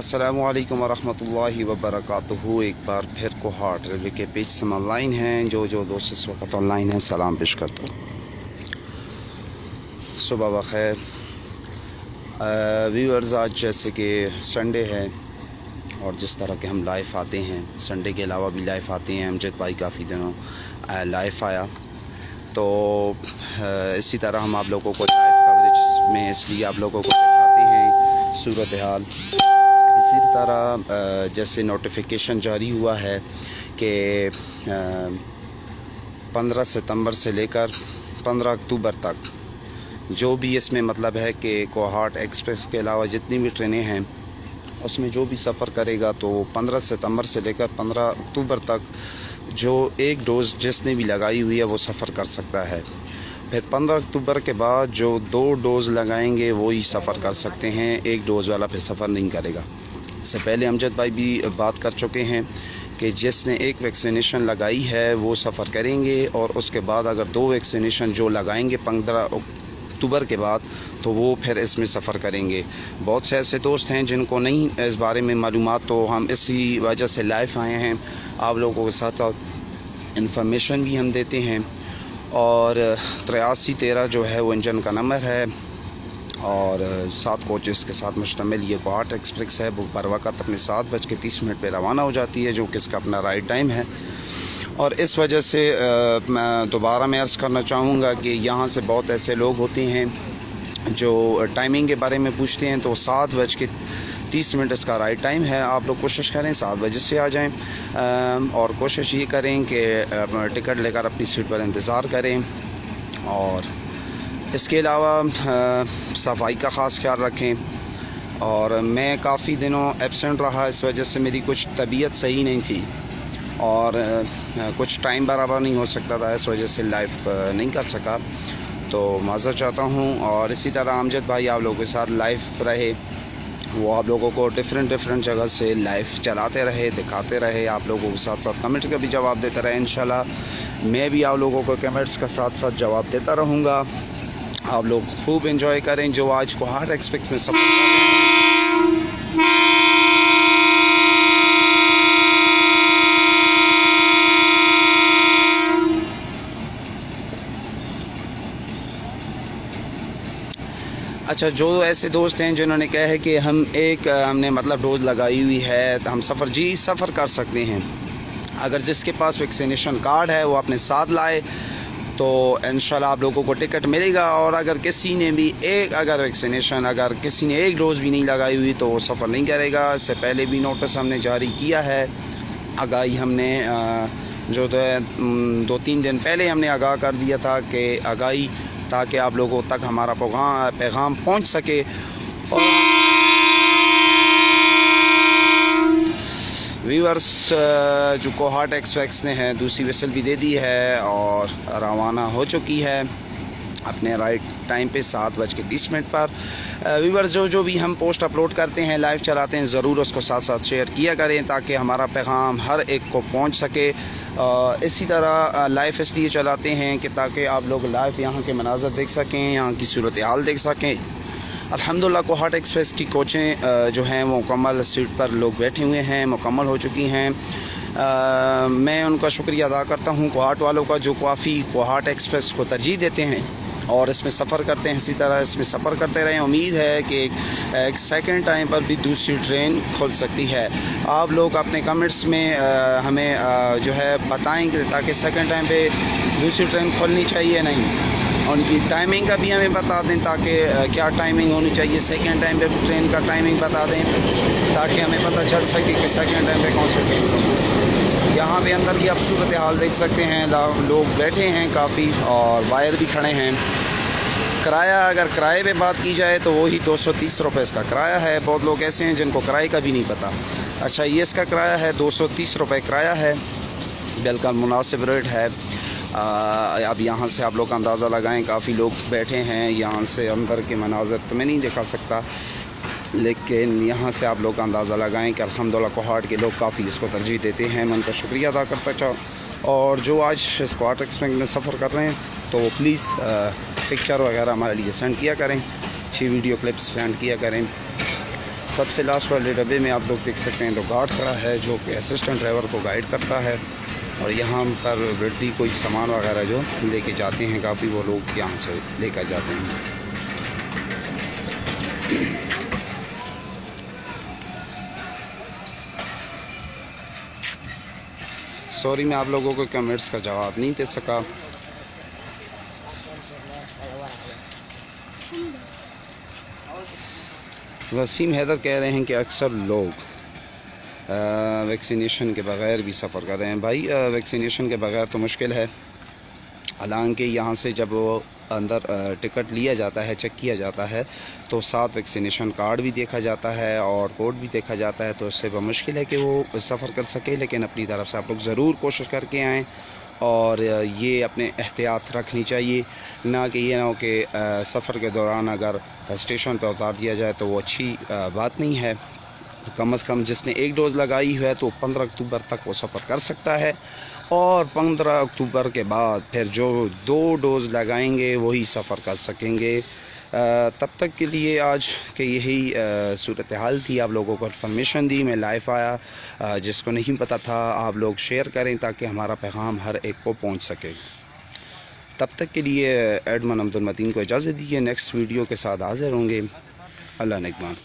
असलकम वरहमल वबरक एक बार फिर कोहाट रेलवे के पेज से ऑनलाइन हैं। जो जो दोस्त इस वक्त ऑनलाइन हैं, सलाम पेश करता हूँ। सुबह बखैर व्यूअर्स आज जैसे कि संडे है और जिस तरह के हम लाइफ आते हैं संडे के अलावा भी लाइफ आते हैं। अमजद भाई काफ़ी दिनों लाइफ आया। तो इसी तरह हम आप लोगों को लाइव कवरेज में इसलिए आप लोगों को दिखाते हैं। सूरत हाल। तरह जैसे नोटिफिकेशन जारी हुआ है कि पंद्रह सितंबर से लेकर पंद्रह अक्टूबर तक, जो भी इसमें मतलब है कि कोहाट एक्सप्रेस के अलावा जितनी भी ट्रेनें हैं, उसमें जो भी सफ़र करेगा तो पंद्रह सितंबर से लेकर पंद्रह अक्टूबर तक जो एक डोज़ जिसने भी लगाई हुई है, वो सफ़र कर सकता है। फिर पंद्रह अक्टूबर के बाद जो दो डोज़ लगाएँगे, वो ही सफ़र कर सकते हैं, एक डोज़ वाला फिर सफ़र नहीं करेगा। इससे पहले अमजद भाई भी बात कर चुके हैं कि जिसने एक वैक्सीनेशन लगाई है, वो सफ़र करेंगे और उसके बाद अगर दो वैक्सीनेशन जो लगाएँगे पंद्रह अक्टूबर के बाद तो वो फिर इसमें सफ़र करेंगे। बहुत से ऐसे दोस्त हैं जिनको नहीं इस बारे में मालूम तो हम इसी वजह से लाइव आए हैं। आप लोगों के साथ साथ इन्फॉर्मेशन भी हम देते हैं। और तिरासी तेरह जो है, वो इंजन का नंबर है। और सात कोचेस के साथ मुश्तमिल। ये गुवाहाट एक्सप्रेस है, वो बर वक़्त अपने सात बज के तीस मिनट पर रवाना हो जाती है, जो कि इसका अपना राइट टाइम है। और इस वजह से दोबारा मैं अर्ज़ करना चाहूँगा कि यहाँ से बहुत ऐसे लोग होते हैं, जो टाइमिंग के बारे में पूछते हैं तो सात बज के तीस मिनट इसका राइट टाइम है। आप लोग कोशिश करें सात बजे से आ जाएँ और कोशिश ये करें कि टिकट लेकर अपनी सीट पर इंतज़ार करें, और इसके अलावा सफ़ाई का ख़ास ख्याल रखें। और मैं काफ़ी दिनों एबसेंट रहा, इस वजह से मेरी कुछ तबीयत सही नहीं थी। और कुछ टाइम बराबर नहीं हो सकता था, इस वजह से लाइव नहीं कर सका। तो माज़ा चाहता हूँ, और इसी तरह आमजद भाई आप लोगों के साथ लाइव रहे। वो आप लोगों को डिफरेंट डिफरेंट जगह से लाइव चलाते रहे, दिखाते रहे। आप लोगों के साथ साथ कमेंट का भी जवाब देते रहे इन मैं भी आप लोगों को कमेंट्स का साथ साथ जवाब देता रहूँगा। आप लोग खूब इंजॉय करें, जो आज को हार्ट एक्सपेक्ट में सफ़र अच्छा जो ऐसे दोस्त हैं जिन्होंने कहा है कि हम एक हमने मतलब डोज लगाई हुई है तो हम सफ़र जी, सफ़र कर सकते हैं। अगर जिसके पास वैक्सीनेशन कार्ड है, वो अपने साथ लाए तो इन आप लोगों को टिकट मिलेगा और अगर किसी ने भी एक, अगर वैक्सीनेशन अगर किसी ने एक डोज़ भी नहीं लगाई हुई तो वो सफ़र नहीं करेगा। इससे पहले भी नोटिस हमने जारी किया है। आगाही हमने जो तो दो तीन दिन पहले हमने आगाह कर दिया था कि आगाही, ताकि आप लोगों तक हमारा पैगाम पहुँच सके। और वीवर्स जो कोहाट एक्सप्रेस ने है, दूसरी वसल भी दे दी है और रवाना हो चुकी है अपने राइट टाइम पे सात बज के तीस मिनट पर। वीवर्स जो जो भी हम पोस्ट अपलोड करते हैं लाइव चलाते हैं, ज़रूर उसको साथ साथ शेयर किया करें ताकि हमारा पैगाम हर एक को पहुँच सके। इसी तरह लाइव इसलिए चलाते हैं कि ताकि आप लोग लाइव यहाँ के मनाजर देख सकें, यहाँ की सूरत हाल देख सकें। अल्हम्दुलिल्लाह कोहाट एक्सप्रेस की कोचें जो हैं वो मुकम्मल सीट पर लोग बैठे हुए हैं मुकम्मल हो चुकी हैं। मैं उनका शुक्रिया अदा करता हूँ कोहाट वालों का जो काफ़ी कोहाट एक्सप्रेस को तरजीह देते हैं और इसमें सफ़र करते हैं इसी तरह इसमें सफ़र करते रहें। उम्मीद है कि एक, एक सेकेंड टाइम पर भी दूसरी ट्रेन खुल सकती है। आप लोग अपने कमेंट्स में आ, हमें आ, जो है बताएँगे ताकि सेकेंड टाइम पे दूसरी ट्रेन खुलनी चाहिए नहीं। उनकी टाइमिंग का भी हमें बता दें ताकि क्या टाइमिंग होनी चाहिए। सेकेंड टाइम पे ट्रेन का टाइमिंग बता दें, ताकि हमें पता चल सके कि सेकेंड टाइम पे कौन सी ट्रेन यहाँ पे अंदर की आप सूरत हाल देख सकते हैं लोग बैठे हैं काफ़ी और वायर भी खड़े हैं। किराया अगर किराए पे बात की जाए तो वही दो सौ तीस रुपये इसका किराया है। बहुत लोग ऐसे हैं जिनको किराए का भी नहीं पता। अच्छा ये इसका किराया है, दो सौ तीस रुपये किराया है। बिल्कुल मुनासिब रेट है। अब यहाँ से आप लोग अंदाज़ा लगाएँ, काफ़ी लोग बैठे हैं यहाँ से अंदर के मनाजर तो मैं नहीं दिखा सकता, लेकिन यहाँ से आप लोग अंदाज़ा लगाएँ कि अलहमदिल्ला कोहाट के लोग काफ़ी इसको तरजीह देते हैं। मैं उनका शुक्रिया अदा करता चाहूँ। और जो आज इस कोहाट एक्सप्रेस में सफ़र कर रहे हैं तो प्लीज़ पिक्चर वगैरह हमारे लिए सेंड किया करें, अच्छी वीडियो क्लिप्स सेंड किया करें। सबसे लास्ट वाले डब्बे में आप लोग देख सकते हैं तो गार्ड खड़ा है जो कि असिस्टेंट ड्राइवर को गाइड करता है। और यहाँ पर वृद्धि कोई सामान वगैरह जो लेके जाते हैं, काफ़ी वो लोग यहाँ से लेकर जाते हैं। सॉरी मैं आप लोगों को कमेंट्स का जवाब नहीं दे सका? वसीम हैदर कह रहे हैं कि अक्सर लोग वैक्सीनेशन के बगैर भी सफ़र कर रहे हैं। भाई वैक्सीनेशन के बगैर तो मुश्किल है। हालाँकि यहाँ से जब वो अंदर टिकट लिया जाता है चेक किया जाता है तो साथ वैक्सीनेशन कार्ड भी देखा जाता है और कोड भी देखा जाता है तो इससे वह मुश्किल है कि वो सफ़र कर सके, लेकिन अपनी तरफ़ से आप लोग ज़रूर कोशिश करके आएँ और ये अपने एहतियात रखनी चाहिए। ना कि ये ना हो कि सफ़र के दौरान अगर स्टेशन पर उतार दिया जाए तो वो अच्छी बात नहीं है। कम अज़ कम जिसने एक डोज़ लगाई है तो पंद्रह अक्टूबर तक वो सफ़र कर सकता है। और पंद्रह अक्टूबर के बाद फिर जो दो डोज़ लगाएँगे, वही सफ़र कर सकेंगे। तब तक के लिए आज के यही सूरत हाल थी। आप लोगों को इन्फॉर्मेशन दी, मैं लाइव आया। जिसको नहीं पता था, आप लोग शेयर करें ताकि हमारा पैगाम हर एक को पहुँच सके। तब तक के लिए एडमन अब्दुल मतीन को इजाज़त दीजिए। नेक्स्ट वीडियो के साथ हाजिर होंगे। अल्लाह निगमान